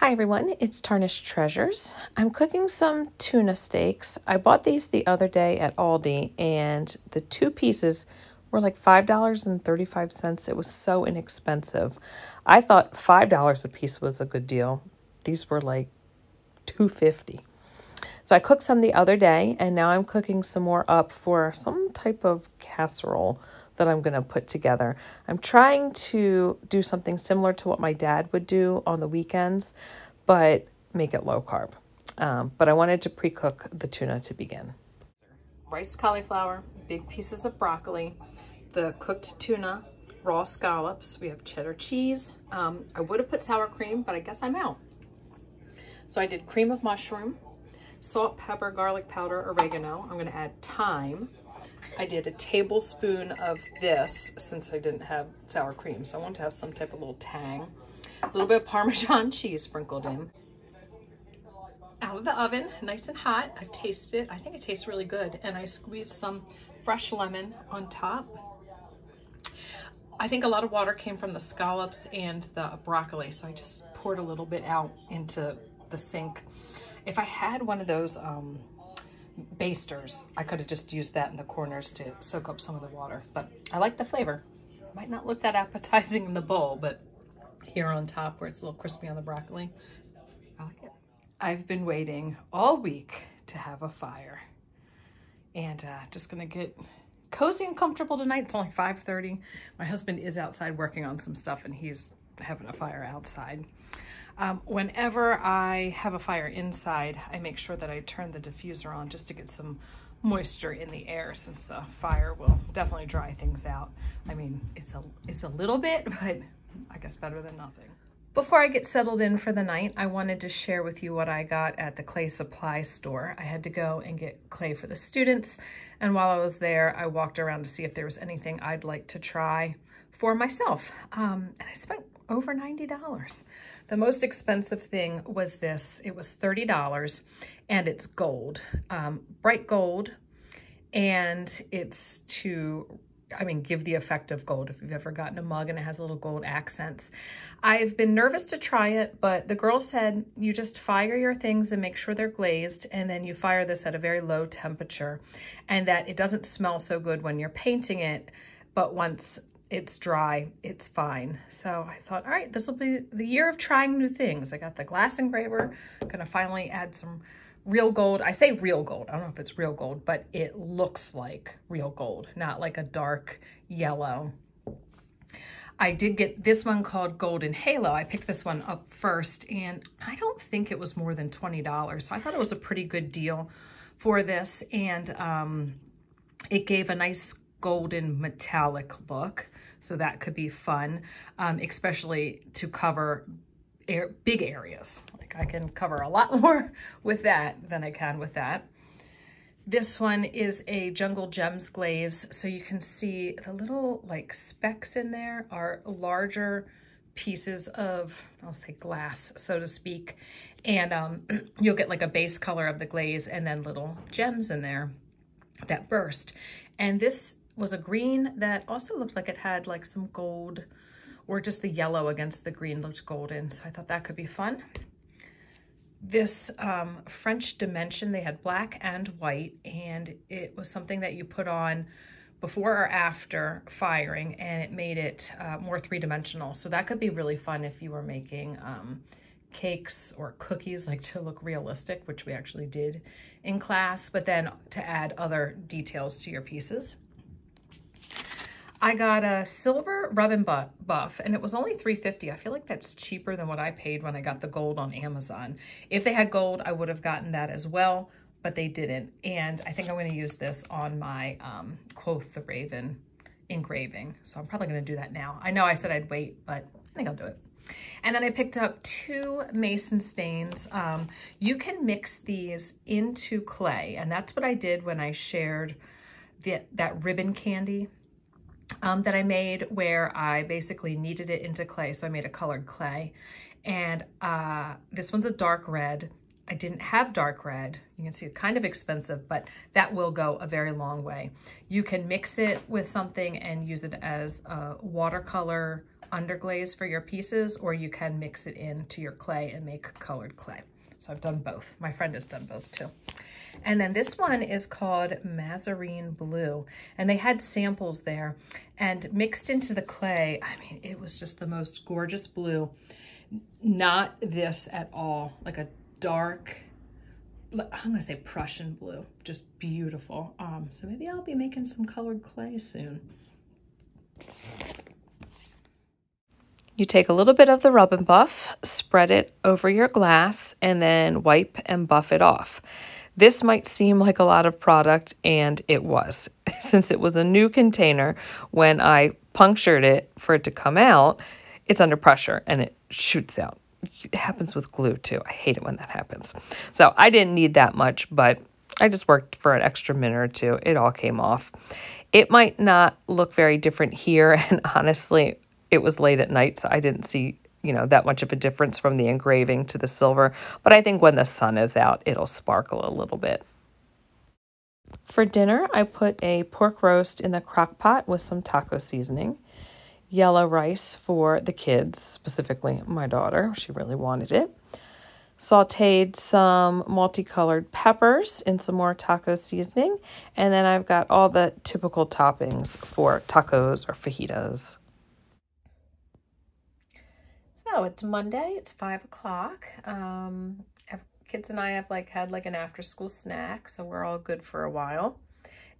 Hi everyone, it's Tarnished Treasures. I'm cooking some tuna steaks. I bought these the other day at Aldi and the two pieces were like $5.35. It was so inexpensive. I thought $5 a piece was a good deal. These were like 250. So I cooked some the other day and now I'm cooking some more up for some type of casserole that I'm going to put together. I'm trying to do something similar to what my dad would do on the weekends, but make it low carb. Um, but I wanted to pre-cook the tuna to begin. Rice cauliflower, big pieces of broccoli, the cooked tuna, raw scallops. We have cheddar cheese. Um, I would have put sour cream, but I guess I'm out. So I did cream of mushroom, salt, pepper, garlic powder, oregano. I'm going to add thyme, I did a tablespoon of this since I didn't have sour cream. So I want to have some type of little tang. A little bit of Parmesan cheese sprinkled in. Out of the oven, nice and hot. I've tasted it. I think it tastes really good. And I squeezed some fresh lemon on top. I think a lot of water came from the scallops and the broccoli. So I just poured a little bit out into the sink. If I had one of those um, basters. I could have just used that in the corners to soak up some of the water, but I like the flavor. Might not look that appetizing in the bowl, but here on top where it's a little crispy on the broccoli, I like it. I've been waiting all week to have a fire and uh, just gonna get cozy and comfortable tonight. It's only 5.30. My husband is outside working on some stuff and he's having a fire outside. Um, whenever I have a fire inside, I make sure that I turn the diffuser on just to get some moisture in the air since the fire will definitely dry things out. I mean, it's a, it's a little bit, but I guess better than nothing. Before I get settled in for the night, I wanted to share with you what I got at the clay supply store. I had to go and get clay for the students, and while I was there, I walked around to see if there was anything I'd like to try for myself. Um, and I spent over $90. The most expensive thing was this. It was $30 and it's gold, um, bright gold. And it's to, I mean, give the effect of gold if you've ever gotten a mug and it has little gold accents. I've been nervous to try it, but the girl said you just fire your things and make sure they're glazed. And then you fire this at a very low temperature and that it doesn't smell so good when you're painting it. But once it's dry, it's fine. So I thought, all right, this will be the year of trying new things. I got the glass engraver, gonna finally add some real gold. I say real gold, I don't know if it's real gold, but it looks like real gold, not like a dark yellow. I did get this one called Golden Halo. I picked this one up first and I don't think it was more than $20. So I thought it was a pretty good deal for this. And um, it gave a nice golden metallic look. So that could be fun, um, especially to cover air, big areas. Like I can cover a lot more with that than I can with that. This one is a Jungle Gems glaze. So you can see the little like specks in there are larger pieces of, I'll say glass, so to speak. And um, you'll get like a base color of the glaze and then little gems in there that burst. And this was a green that also looked like it had like some gold or just the yellow against the green looked golden. So I thought that could be fun. This um, French Dimension, they had black and white, and it was something that you put on before or after firing, and it made it uh, more three-dimensional. So that could be really fun if you were making um, cakes or cookies, like to look realistic, which we actually did in class, but then to add other details to your pieces. I got a silver rub and buff and it was only $3.50. I feel like that's cheaper than what I paid when I got the gold on Amazon. If they had gold, I would have gotten that as well, but they didn't. And I think I'm gonna use this on my um, Quoth the Raven engraving. So I'm probably gonna do that now. I know I said I'd wait, but I think I'll do it. And then I picked up two mason stains. Um, you can mix these into clay, and that's what I did when I shared the, that ribbon candy um, that I made where I basically kneaded it into clay. So I made a colored clay. And uh, this one's a dark red. I didn't have dark red. You can see it's kind of expensive, but that will go a very long way. You can mix it with something and use it as a watercolor underglaze for your pieces or you can mix it into your clay and make colored clay. So I've done both. My friend has done both too. And then this one is called Mazarine Blue. And they had samples there and mixed into the clay. I mean, it was just the most gorgeous blue. Not this at all, like a dark, I'm gonna say Prussian blue, just beautiful. Um, so maybe I'll be making some colored clay soon. You take a little bit of the rub and buff, spread it over your glass, and then wipe and buff it off. This might seem like a lot of product, and it was. Since it was a new container, when I punctured it for it to come out, it's under pressure and it shoots out. It happens with glue too. I hate it when that happens. So I didn't need that much, but I just worked for an extra minute or two. It all came off. It might not look very different here, and honestly, it was late at night, so I didn't see you know that much of a difference from the engraving to the silver but i think when the sun is out it'll sparkle a little bit for dinner i put a pork roast in the crock pot with some taco seasoning yellow rice for the kids specifically my daughter she really wanted it sauteed some multicolored peppers in some more taco seasoning. And then I've got all the typical toppings for tacos or fajitas. So it's Monday, it's five o'clock. Um, kids and I have like had like an after school snack, so we're all good for a while.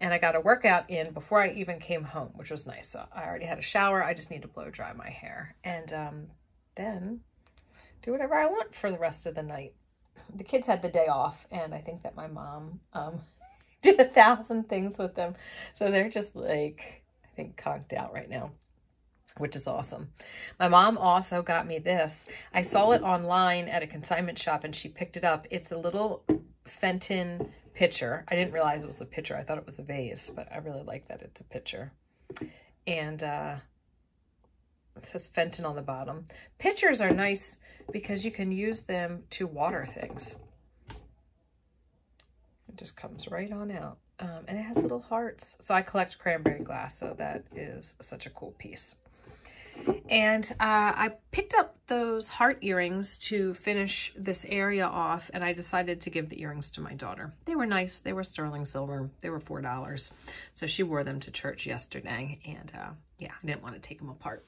And I got a workout in before I even came home, which was nice. So I already had a shower. I just need to blow dry my hair. And um, then do whatever I want for the rest of the night. The kids had the day off, and I think that my mom um, did a thousand things with them. So they're just like, I think, conked out right now, which is awesome. My mom also got me this. I saw it online at a consignment shop, and she picked it up. It's a little Fenton pitcher. I didn't realize it was a pitcher. I thought it was a vase, but I really like that it's a pitcher. And uh, it says Fenton on the bottom. Pitchers are nice because you can use them to water things. It just comes right on out. Um, and it has little hearts. So I collect cranberry glass, so that is such a cool piece. And uh, I picked up those heart earrings to finish this area off, and I decided to give the earrings to my daughter. They were nice. They were sterling silver. They were $4. So she wore them to church yesterday, and uh, yeah, I didn't want to take them apart.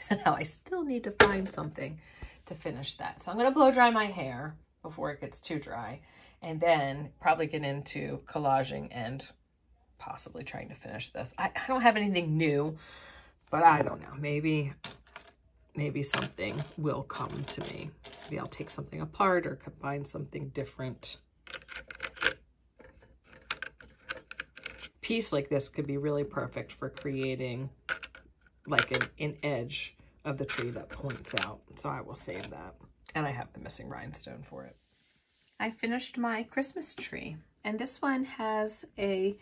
So now I still need to find something to finish that. So I'm going to blow dry my hair before it gets too dry and then probably get into collaging and possibly trying to finish this. I, I don't have anything new, but I don't know. Maybe, maybe something will come to me. Maybe I'll take something apart or combine something different. Piece like this could be really perfect for creating like an, an edge of the tree that points out. So I will save that. And I have the missing rhinestone for it. I finished my Christmas tree. And this one has a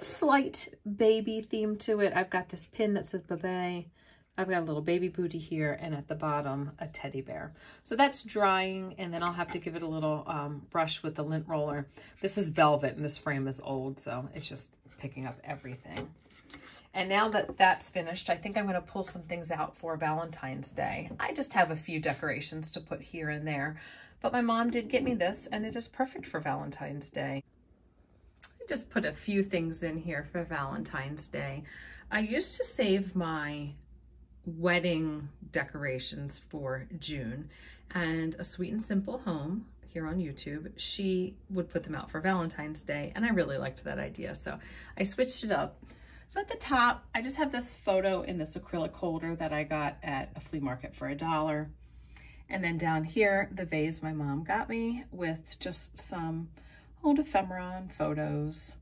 slight baby theme to it. I've got this pin that says Bebe. I've got a little baby booty here and at the bottom a teddy bear. So that's drying and then I'll have to give it a little um, brush with the lint roller. This is velvet and this frame is old so it's just picking up everything. And now that that's finished, I think I'm going to pull some things out for Valentine's Day. I just have a few decorations to put here and there, but my mom did get me this and it is perfect for Valentine's Day. Just put a few things in here for Valentine's Day. I used to save my wedding decorations for June and a sweet and simple home here on YouTube, she would put them out for Valentine's Day and I really liked that idea. So I switched it up. So at the top, I just have this photo in this acrylic holder that I got at a flea market for a dollar. And then down here, the vase my mom got me with just some old ephemeron photos.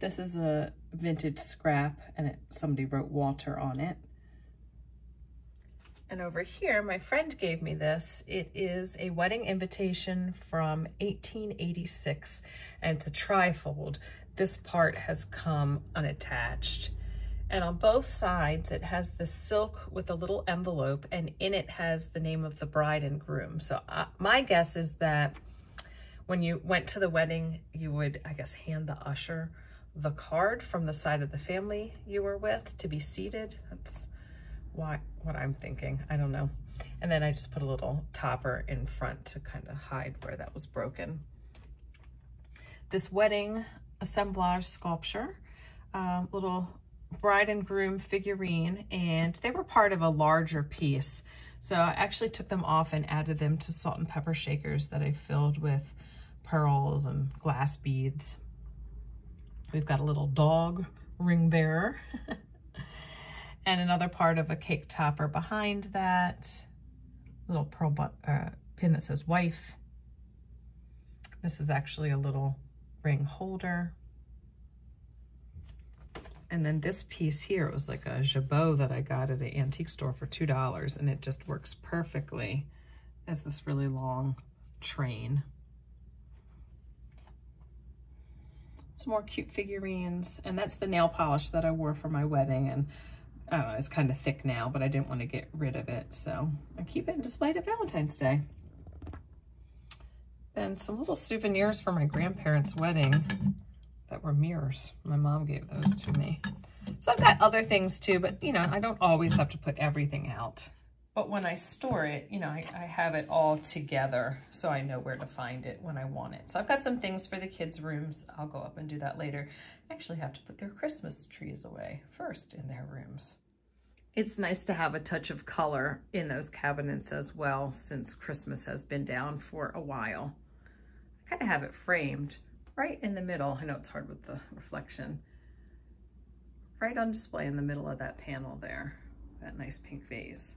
This is a vintage scrap and it, somebody wrote Walter on it. And over here, my friend gave me this. It is a wedding invitation from 1886 and it's a trifold this part has come unattached. And on both sides, it has the silk with a little envelope and in it has the name of the bride and groom. So uh, my guess is that when you went to the wedding, you would, I guess, hand the usher the card from the side of the family you were with to be seated. That's why, what I'm thinking. I don't know. And then I just put a little topper in front to kind of hide where that was broken. This wedding assemblage sculpture, uh, little bride and groom figurine, and they were part of a larger piece. So I actually took them off and added them to salt and pepper shakers that I filled with pearls and glass beads. We've got a little dog ring bearer and another part of a cake topper behind that. Little pearl uh, pin that says wife. This is actually a little ring holder. And then this piece here, it was like a jabot that I got at an antique store for $2 and it just works perfectly as this really long train. Some more cute figurines. And that's the nail polish that I wore for my wedding. And I don't know, it's kind of thick now, but I didn't want to get rid of it. So I keep it displayed at Valentine's Day. Then some little souvenirs for my grandparents' wedding that were mirrors. My mom gave those to me. So I've got other things too, but you know, I don't always have to put everything out. But when I store it, you know, I, I, have it all together so I know where to find it when I want it. So I've got some things for the kids' rooms. I'll go up and do that later. I actually have to put their Christmas trees away first in their rooms. It's nice to have a touch of color in those cabinets as well since Christmas has been down for a while. I kind of have it framed right in the middle. I know it's hard with the reflection. Right on display in the middle of that panel there, that nice pink vase.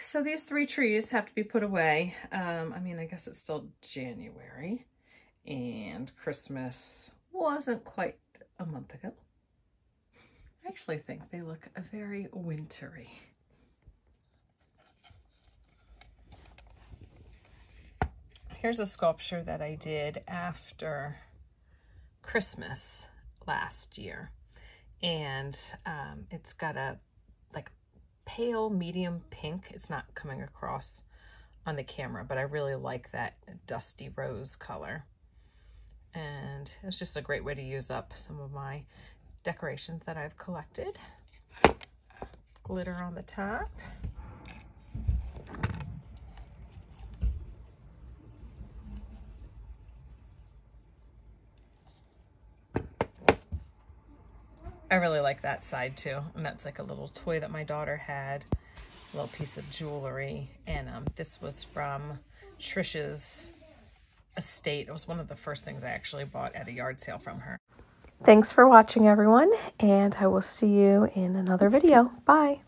So these three trees have to be put away. Um, I mean, I guess it's still January and Christmas wasn't quite a month ago. I actually think they look very wintry. here's a sculpture that I did after Christmas last year. And um, it's got a pale medium pink. It's not coming across on the camera, but I really like that dusty rose color. And it's just a great way to use up some of my decorations that I've collected. Glitter on the top. I really like that side too. And that's like a little toy that my daughter had, a little piece of jewelry. And um, this was from Trisha's estate. It was one of the first things I actually bought at a yard sale from her. Thanks for watching everyone, and I will see you in another video. Bye.